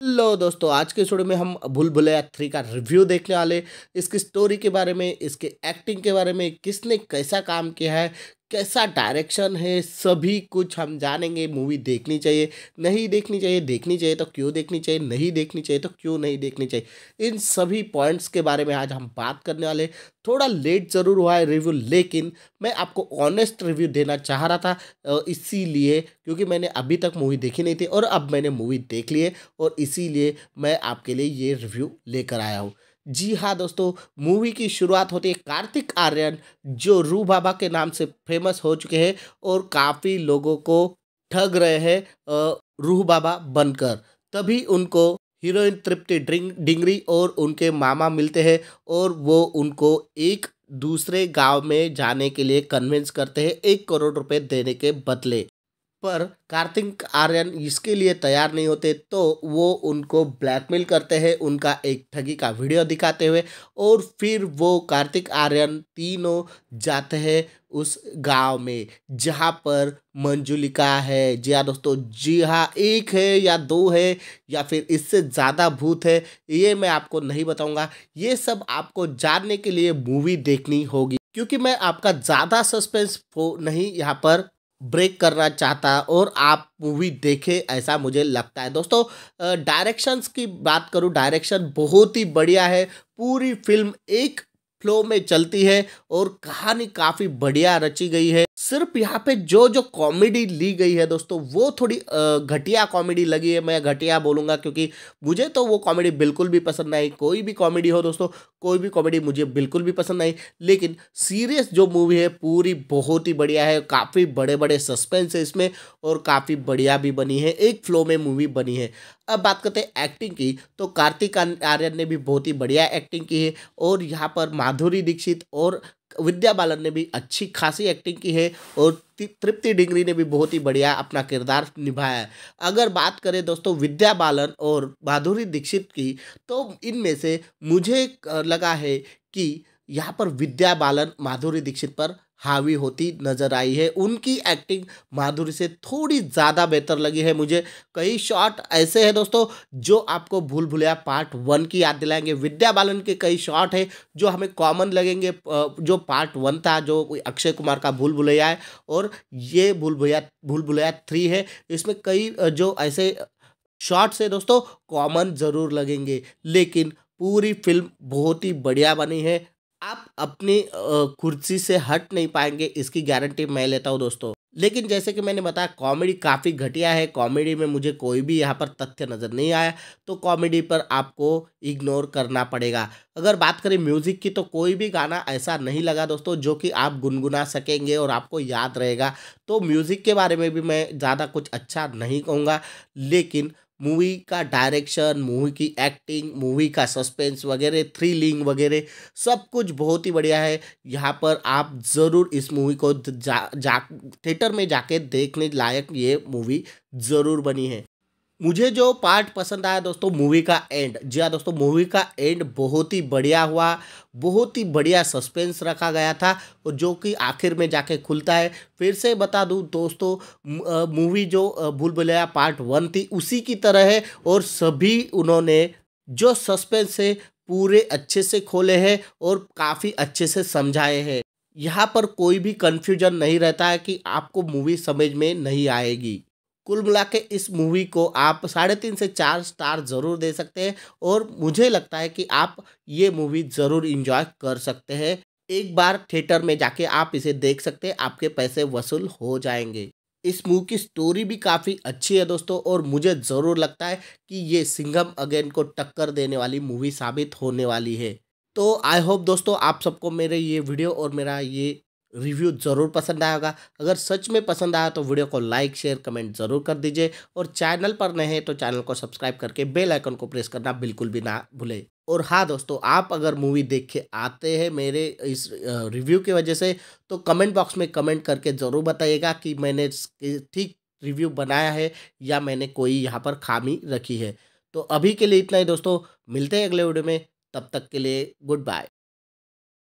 लो दोस्तों, आज के स्टोरी में हम भूल भुलैया थ्री का रिव्यू देखने वाले इसकी स्टोरी के बारे में, इसके एक्टिंग के बारे में, किसने कैसा काम किया है कैसा डायरेक्शन है, सभी कुछ हम जानेंगे, मूवी देखनी चाहिए, नहीं देखनी चाहिए देखनी चाहिए तो क्यों देखनी चाहिए, नहीं देखनी चाहिए तो क्यों नहीं देखनी चाहिए। इन सभी पॉइंट्स के बारे में आज हम बात करने वाले थोड़ा लेट ज़रूर हुआ है रिव्यू, लेकिन मैं आपको ऑनेस्ट रिव्यू देना चाह रहा था इसीलिए क्योंकि मैंने अभी तक मूवी देखी नहीं थी और अब मैंने मूवी देख ली है और इसीलिए मैं आपके लिए ये रिव्यू लेकर आया हूँ। जी हाँ दोस्तों, मूवी की शुरुआत होती है कार्तिक आर्यन, जो रू बाबा के नाम से फ़ेमस हो चुके हैं और काफ़ी लोगों को ठग रहे हैं रूह बाबा बनकर। तभी उनको हीरोइन तृप्ति ड्रिंग डिंगरी और उनके मामा मिलते हैं और वो उनको एक दूसरे गाँव में जाने के लिए कन्विंस करते हैं, एक करोड़ रुपए देने के बदले। पर कार्तिक आर्यन इसके लिए तैयार नहीं होते तो वो उनको ब्लैकमेल करते हैं, उनका एक ठगी का वीडियो दिखाते हुए। और फिर वो कार्तिक आर्यन तीनों जाते हैं उस गाँव में, जहाँ पर मंजुलिका है। जी हाँ दोस्तों, जी हाँ एक है या दो है, या फिर इससे ज़्यादा भूत है, ये मैं आपको नहीं बताऊँगा। ये सब आपको जानने के लिए मूवी देखनी होगी, क्योंकि मैं आपका ज़्यादा सस्पेंस नहीं यहाँ पर ब्रेक करना चाहता और आप मूवी देखें, ऐसा मुझे लगता है। दोस्तों डायरेक्शंस की बात करूँ डायरेक्शन बहुत ही बढ़िया है। पूरी फ़िल्म एक फ्लो में चलती है और कहानी काफ़ी बढ़िया रची गई है। सिर्फ़ यहाँ पे जो जो कॉमेडी ली गई है दोस्तों, वो थोड़ी घटिया कॉमेडी लगी है। मैं घटिया बोलूँगा क्योंकि मुझे तो वो कॉमेडी बिल्कुल भी पसंद नहीं। कोई भी कॉमेडी हो दोस्तों, कोई भी कॉमेडी मुझे बिल्कुल भी पसंद नहीं। लेकिन सीरियस जो मूवी है, पूरी बहुत ही बढ़िया है। काफ़ी बड़े बड़े सस्पेंस है इसमें और काफ़ी बढ़िया भी बनी है। एक फ्लो में मूवी बनी है। अब बात करते हैं एक्टिंग की तो कार्तिक आर्यन ने भी बहुत ही बढ़िया एक्टिंग की है और यहाँ पर माधुरी दीक्षित और विद्या बालन ने भी अच्छी खासी एक्टिंग की है और तृप्ति डिंगरी ने भी बहुत ही बढ़िया अपना किरदार निभाया है। अगर बात करें दोस्तों विद्या बालन और माधुरी दीक्षित की तो इनमें से मुझे लगा है कि यहाँ पर विद्या बालन माधुरी दीक्षित पर हावी होती नज़र आई है। उनकी एक्टिंग माधुरी से थोड़ी ज़्यादा बेहतर लगी है मुझे। कई शॉट ऐसे हैं दोस्तों, जो आपको भूल भुलैया पार्ट वन की याद दिलाएँगे। विद्या बालन के कई शॉट है, जो हमें कॉमन लगेंगे। जो पार्ट वन था, जो अक्षय कुमार का भूल भुलैया है, और ये भूल भुलैया भूल भुलैया थ्री है। इसमें कई जो ऐसे शॉट्स है दोस्तों कॉमन ज़रूर लगेंगे। लेकिन पूरी फ़िल्म बहुत ही बढ़िया बनी है। आप अपनी कुर्सी से हट नहीं पाएँगे, इसकी गारंटी मैं लेता हूँ दोस्तों। लेकिन जैसे कि मैंने बताया कॉमेडी काफ़ी घटिया है। कॉमेडी में मुझे कोई भी यहाँ पर तथ्य नज़र नहीं आया तो कॉमेडी पर आपको इग्नोर करना पड़ेगा। अगर बात करें म्यूज़िक की तो कोई भी गाना ऐसा नहीं लगा दोस्तों, जो कि आप गुनगुना सकेंगे और आपको याद रहेगा। तो म्यूज़िक के बारे में भी मैं ज़्यादा कुछ अच्छा नहीं कहूँगा, लेकिन मूवी का डायरेक्शन, मूवी की एक्टिंग मूवी का सस्पेंस वगैरह थ्रिलिंग वगैरह, सब कुछ बहुत ही बढ़िया है। यहाँ पर आप ज़रूर इस मूवी को जा जा थिएटर में जाके देखने लायक ये मूवी ज़रूर बनी है। मुझे जो पार्ट पसंद आया दोस्तों मूवी का एंड जी हाँ दोस्तों मूवी का एंड बहुत ही बढ़िया हुआ, बहुत ही बढ़िया सस्पेंस रखा गया था और जो कि आखिर में जाके खुलता है। फिर से बता दूँ दोस्तों मूवी जो भूल भुलैया पार्ट वन थी, उसी की तरह है और सभी उन्होंने जो सस्पेंस है, पूरे अच्छे से खोले हैं और काफ़ी अच्छे से समझाए हैं। यहाँ पर कोई भी कन्फ्यूज़न नहीं रहता है कि आपको मूवी समझ में नहीं आएगी। कुल मिला के इस मूवी को आप साढ़े तीन से चार स्टार ज़रूर दे सकते हैं और मुझे लगता है कि आप ये मूवी ज़रूर इंजॉय कर सकते हैं। एक बार थिएटर में जाके आप इसे देख सकते हैं, आपके पैसे वसूल हो जाएँगे। इस मूवी की स्टोरी भी काफ़ी अच्छी है दोस्तों और मुझे ज़रूर लगता है कि ये सिंघम अगेन को टक्कर देने वाली मूवी साबित होने वाली है। तो आई होप दोस्तों आप सबको मेरे ये वीडियो और मेरा ये रिव्यू ज़रूर पसंद आएगा अगर सच में पसंद आया तो वीडियो को लाइक, शेयर, कमेंट ज़रूर कर दीजिए। और चैनल पर नए हैं तो चैनल को सब्सक्राइब करके बेल आइकन को प्रेस करना बिल्कुल भी ना भूले। और हाँ दोस्तों, आप अगर मूवी देख के आते हैं मेरे इस रिव्यू की वजह से तो कमेंट बॉक्स में कमेंट करके ज़रूर बताइएगा कि मैंने ठीक रिव्यू बनाया है या मैंने कोई यहाँ पर खामी रखी है। तो अभी के लिए इतना ही दोस्तों, मिलते हैं अगले वीडियो में, तब तक के लिए गुड बाय।